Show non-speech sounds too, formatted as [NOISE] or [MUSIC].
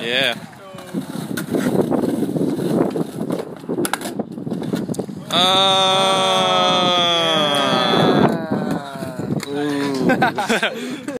Yeah. Uh, [LAUGHS] ooh. [LAUGHS]